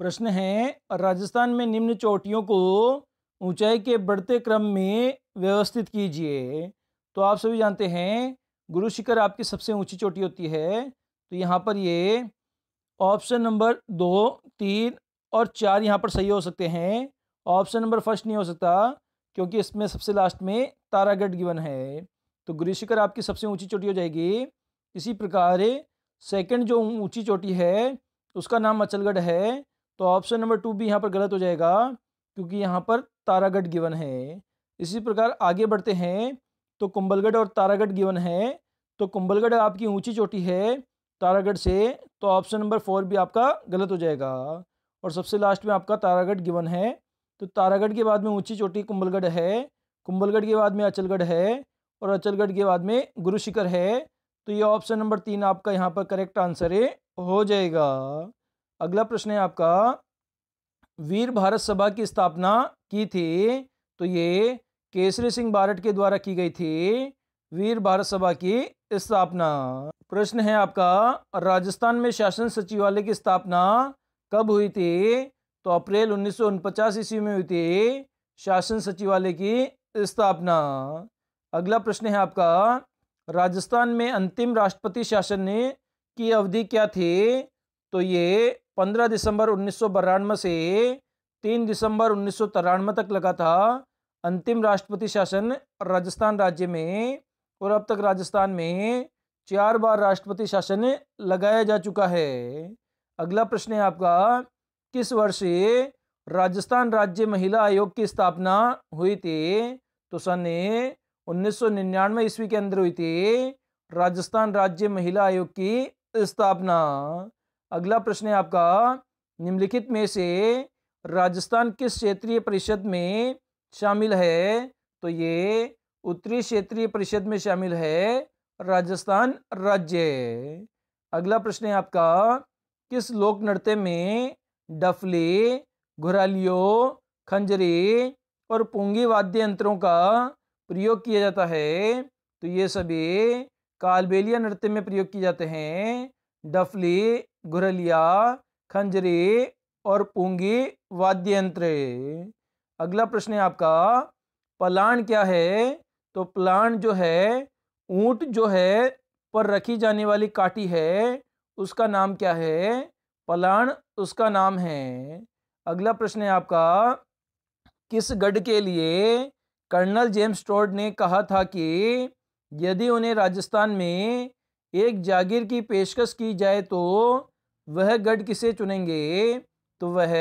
प्रश्न है, राजस्थान में निम्न चोटियों को ऊंचाई के बढ़ते क्रम में व्यवस्थित कीजिए। तो आप सभी जानते हैं, गुरु शिखर आपकी सबसे ऊँची चोटी होती है। तो यहाँ पर ये ऑप्शन नंबर दो, तीन और चार यहाँ पर सही हो सकते हैं। ऑप्शन नंबर फ़र्स्ट नहीं हो सकता, क्योंकि इसमें सबसे लास्ट में तारागढ़ गिवन है। तो गुरु शिखर आपकी सबसे ऊँची चोटी हो जाएगी। इसी प्रकार सेकंड जो ऊँची चोटी है, उसका नाम अचलगढ़ है। तो ऑप्शन नंबर टू भी यहाँ पर गलत हो जाएगा, क्योंकि यहाँ पर तारागढ़ गिवन है। इसी प्रकार आगे बढ़ते हैं तो कुंभलगढ़ और तारागढ़ गिवन है तो कुंभलगढ़ आपकी ऊँची चोटी है, तारागढ़ से तो ऑप्शन नंबर फोर भी आपका गलत हो जाएगा। और सबसे लास्ट में आपका तारागढ़ गिवन है तो तारागढ़ के बाद में ऊँची चोटी कुंभलगढ़ है, कुंभलगढ़ के बाद में अचलगढ़ है, और अचलगढ़ के बाद में गुरुशिखर है तो ये ऑप्शन नंबर तीन आपका यहाँ पर करेक्ट आंसर है हो जाएगा। अगला प्रश्न है आपका, वीर भारत सभा की स्थापना की थी तो ये केसरी सिंह बारट के द्वारा की गई थी वीर भारत सभा की स्थापना। प्रश्न है आपका, राजस्थान में शासन सचिवालय की स्थापना कब हुई थी तो अप्रैल उन्नीस ईस्वी में हुई थी शासन सचिवालय की स्थापना। अगला प्रश्न है आपका, राजस्थान में अंतिम राष्ट्रपति शासन ने की अवधि क्या थी तो ये पंद्रह दिसंबर उन्नीस से तीन दिसंबर उन्नीस सौ तिरानवे तक लगा था। अंतिम राष्ट्रपति शासन राजस्थान राज्य में और अब तक राजस्थान में चार बार राष्ट्रपति शासन लगाया जा चुका है। अगला प्रश्न है आपका, किस वर्ष राजस्थान राज्य महिला आयोग की स्थापना हुई थी? तो सन उन्नीस सौ निन्यानवे ईस्वी के अंदर हुई थी। राजस्थान राज्य महिला आयोग की स्थापना। अगला प्रश्न है आपका, निम्नलिखित में से राजस्थान किस क्षेत्रीय परिषद में शामिल है? तो ये उत्तरी क्षेत्रीय परिषद में शामिल है, राजस्थान राज्य। अगला प्रश्न है आपका, किस लोक नृत्य में डफली, घुरालियो, खंजरी और पुंगी वाद्य यंत्रों का प्रयोग किया जाता है? तो ये सभी कालबेलिया नृत्य में प्रयोग किए जाते हैं, डफली घुरलिया खंजरी और पूँगी वाद्य यंत्र अगला प्रश्न है आपका, पलाण क्या है? तो पलाण जो है, ऊँट जो है, पर रखी जाने वाली काटी है, उसका नाम क्या है? पलाण उसका नाम है। अगला प्रश्न है आपका, किस गढ़ के लिए कर्नल जेम्स टोड ने कहा था कि यदि उन्हें राजस्थान में एक जागीर की पेशकश की जाए तो वह गढ़ किसे चुनेंगे? तो वह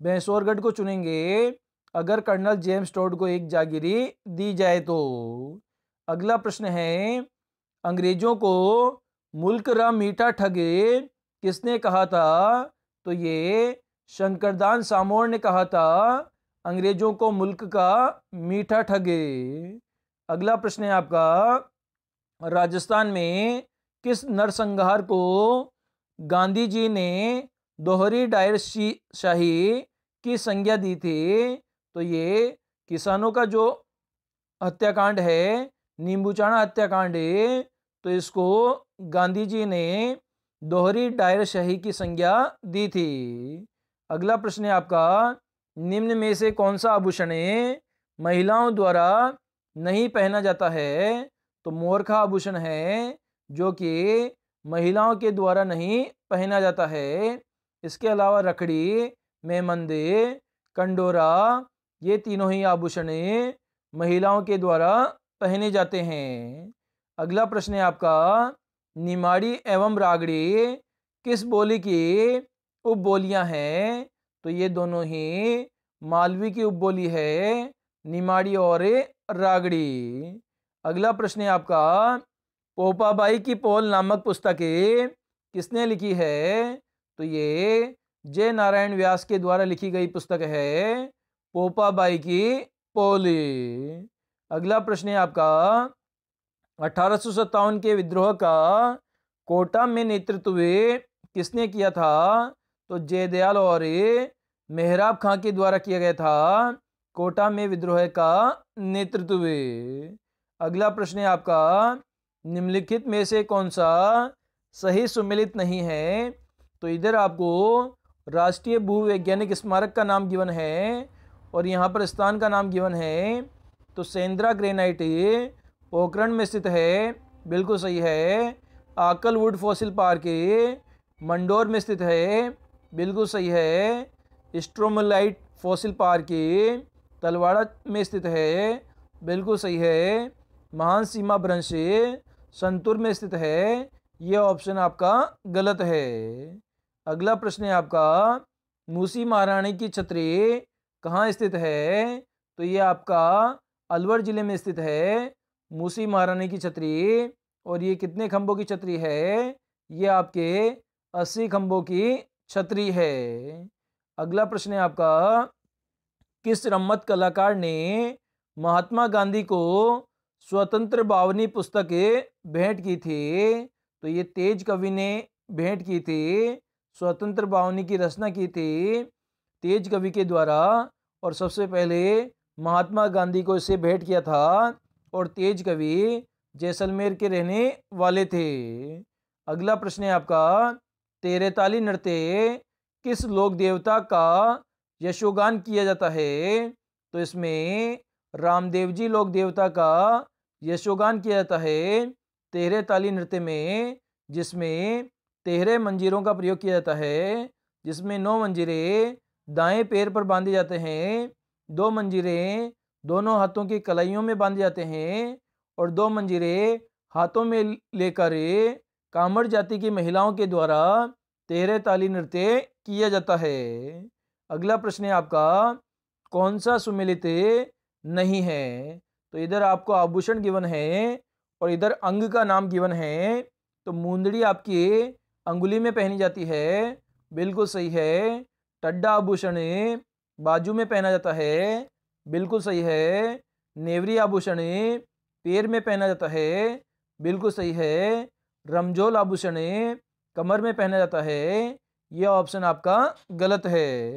भैंसौरगढ़ को चुनेंगे। अगर कर्नल जेम्स टोड को एक जागीरी दी जाए तो। अगला प्रश्न है, अंग्रेज़ों को मुल्क रा मीठा ठगे किसने कहा था? तो ये शंकरदान सामोर ने कहा था, अंग्रेज़ों को मुल्क का मीठा ठगे। अगला प्रश्न है आपका राजस्थान में किस नरसंहार को गांधी जी ने दोहरी डायर शाही की संज्ञा दी थी? तो ये किसानों का जो हत्याकांड है नींबूचाणा हत्याकांड है तो इसको गांधी जी ने दोहरी डायर शाही की संज्ञा दी थी। अगला प्रश्न है आपका, निम्न में से कौन सा आभूषण महिलाओं द्वारा नहीं पहना जाता है? तो मोरखा आभूषण है जो कि महिलाओं के द्वारा नहीं पहना जाता है। इसके अलावा रखड़ी मेमंदे कंडोरा, ये तीनों ही आभूषण महिलाओं के द्वारा पहने जाते हैं। अगला प्रश्न है आपका, निमाड़ी एवं रागड़ी किस बोली की उप बोलियाँ हैं? तो ये दोनों ही मालवी की उप बोली है, निमाड़ी और रागड़ी। अगला प्रश्न है आपका, पोपाबाई की पोल नामक पुस्तक किसने लिखी है? तो ये जय नारायण व्यास के द्वारा लिखी गई पुस्तक है, पोपाबाई की पोल। अगला प्रश्न है आपका, अठारह सौ सत्तावन के विद्रोह का कोटा में नेतृत्व किसने किया था? तो जयदयाल और मेहराब खां के द्वारा किया गया था, कोटा में विद्रोह का नेतृत्व। अगला प्रश्न है आपका, निम्नलिखित में से कौन सा सही सुमिलित नहीं है? तो इधर आपको राष्ट्रीय भूवैज्ञानिक स्मारक का नाम गिवन है और यहाँ पर स्थान का नाम गिवन है। तो सेंद्रा ग्रेनाइट पोखरण में स्थित है, बिल्कुल सही है। Akal wood fossil park Mandore में स्थित है, बिल्कुल सही है। स्ट्रोमोलाइट फॉसिल पार्क तलवाड़ा में स्थित है, बिल्कुल सही है। महान सीमा भ्रंश संतुर में स्थित है। यह ऑप्शन आपका गलत है। अगला प्रश्न है आपका, मूसी महारानी की छतरी कहाँ स्थित है? तो ये आपका अलवर ज़िले में स्थित है। मूसी महारानी की छतरी और ये कितने खंभों की छतरी है? ये आपके अस्सी खंभों की छतरी है। अगला प्रश्न है आपका, किस रम्मत कलाकार ने महात्मा गांधी को स्वतंत्र बावनी पुस्तक भेंट की थी। तो ये तेज कवि ने भेंट की थी, स्वतंत्र बावनी की रचना की थी तेज कवि के द्वारा और सबसे पहले महात्मा गांधी को इसे भेंट किया था और तेज कवि जैसलमेर के रहने वाले थे। अगला प्रश्न है आपका, तेरे ताली नृत्य किस लोक देवता का यशोगान किया जाता है? तो इसमें रामदेव जी लोक देवता का यशोगान किया जाता है तेरे ताली नृत्य में, जिसमें तेरह मंजीरों का प्रयोग किया जाता है, जिसमें नौ मंजीरे दाएँ पैर पर बांधे जाते हैं, दो मंजीरे दोनों हाथों की कलाइयों में बांधे जाते हैं और दो मंजीरे हाथों में लेकर कामड़ जाति की महिलाओं के द्वारा तेहरे ताली नृत्य किया जाता है। अगला प्रश्न है आपका, कौन सा सुमिलित नहीं है। तो इधर आपको आभूषण गिवन है और इधर अंग का नाम गिवन है। तो मुंदड़ी आपकी अंगुली में पहनी जाती है। बिल्कुल सही है। टड्डा आभूषण बाजू में पहना जाता है। बिल्कुल सही है। नेवरी आभूषण पैर में पहना जाता है। बिल्कुल सही है। रमजोल आभूषण कमर में पहना जाता है। यह ऑप्शन आपका गलत है।